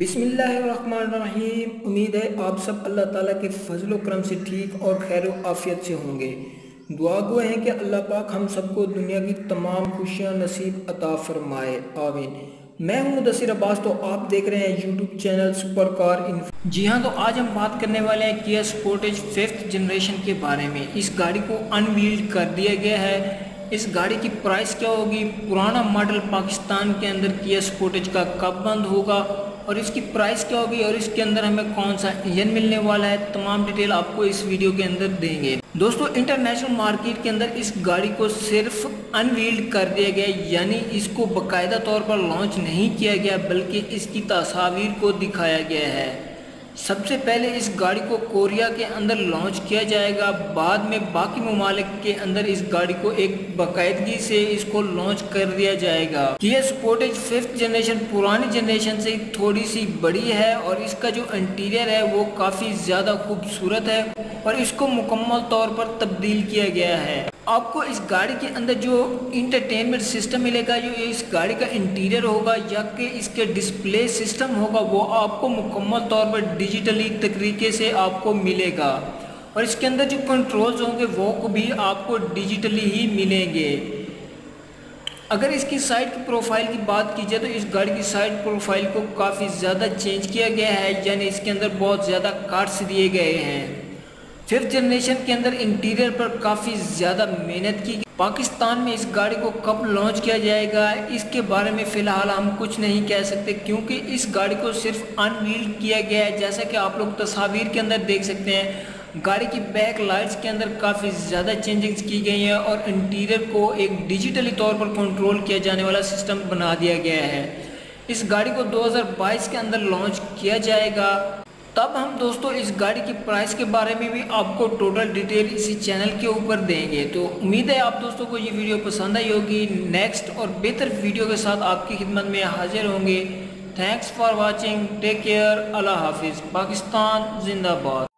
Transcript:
بسم اللہ الرحمن الرحیم امید ہے آپ سب اللہ تعالیٰ کے فضل و کرم سے ٹھیک اور خیر و عافیت سے ہوں گے۔ دعا گو ہیں کہ اللہ پاک ہم سب کو دنیا کی تمام خوشیاں نصیب عطا فرمائے۔ آمین۔ میں ہوں مدثر عباس، تو آپ دیکھ رہے ہیں YouTube channel super car info جی ہاں تو آج ہم بات کرنے والے ہیں کیا سپورٹیج ففتھ جنریشن کے بارے میں۔ اس گاڑی کو ان ویلڈ کر دیا گیا ہے۔ اس گاڑی کی پرائس کیا ہوگی؟ پرانا ماڈل پاکستان کے اندر کیا سپورٹیج کا کب بند ہوگا؟ اور اس کی پرائس کیا ہوگی اور اس کے اندر ہمیں کون سا انجن ملنے والا ہے، تمام ڈیٹیل آپ کو اس ویڈیو کے اندر دیں گے۔ دوستو انٹرنیشنل مارکیٹ کے اندر اس گاڑی کو صرف انویلڈ کر دیا گیا یعنی اس کو باقاعدہ طور پر لانچ نہیں کیا گیا، بلکہ اس کی تصاویر کو دکھایا گیا ہے۔ سب سے پہلے اس گاڑی کو کوریا کے اندر لانچ کیا جائے گا، بعد میں باقی ممالک کے اندر اس گاڑی کو ایک باقاعدگی سے اس کو لانچ کر دیا جائے گا۔ یہ سپورٹیج ففتھ جنریشن پرانی جنریشن سے تھوڑی سی بڑی ہے اور اس کا جو انٹیریئر ہے وہ کافی زیادہ خوبصورت ہے اور اس کو مکمل طور پر تبدیل کیا گیا ہے۔ آپ کو اس گاڑی کے اندر جو انٹرٹینمنٹ سسٹم ملے گا، جو اس گاڑی کا انٹیریئر ہوگا یا کہ اس کے ڈسپلے سسٹم ہوگا، وہ آپ کو مکمل طور پر ڈیجیٹلی طریقے سے آپ کو ملے گا۔ اور اس کے اندر جو کنٹرولز ہوں گے، وہ بھی آپ کو ڈیجیٹلی ہی ملیں گے۔ اگر اس کی سائٹ کی پروفائل کی بات کی جائے تو اس گاڑی کی سائٹ پروفائل کو کافی زیادہ چینج کیا گیا ہے یعنی اس کے اندر بہت زیادہ کارٹس دیے گئے ہیں۔ ففتھ جنریشن کے اندر انٹیریئر پر کافی زیادہ محنت کی پاکستان میں اس گاڑی کو کب لانچ کیا جائے گا، اس کے بارے میں فی الحال ہم کچھ نہیں کہہ سکتے کیونکہ اس گاڑی کو صرف انویلڈ کیا گیا ہے، جیسا کہ آپ لوگ تصاویر کے اندر دیکھ سکتے ہیں۔ گاڑی کی بیک لائٹس کے اندر کافی زیادہ چینجنگز کی گئی ہیں اور انٹیریئر کو ایک ڈیجیٹلی طور پر کنٹرول کیا جانے والا سسٹم بنا دیا گیا ہے۔ اس گاڑی کو دو ہزار بائیس کے اندر لانچ کیا جائے گا۔ تب ہم دوستو اس گاڑی کی پرائس کے بارے میں بھی آپ کو ٹوٹل ڈیٹیل اسی چینل کے اوپر دیں گے۔ تو امید ہے آپ دوستوں کو یہ ویڈیو پسند آئی ہوگی۔ نیکسٹ اور بہتر ویڈیو کے ساتھ آپ کی خدمت میں حاضر ہوں گے۔ Thanks for watching take care اللہ حافظ. پاکستان زندہ باد۔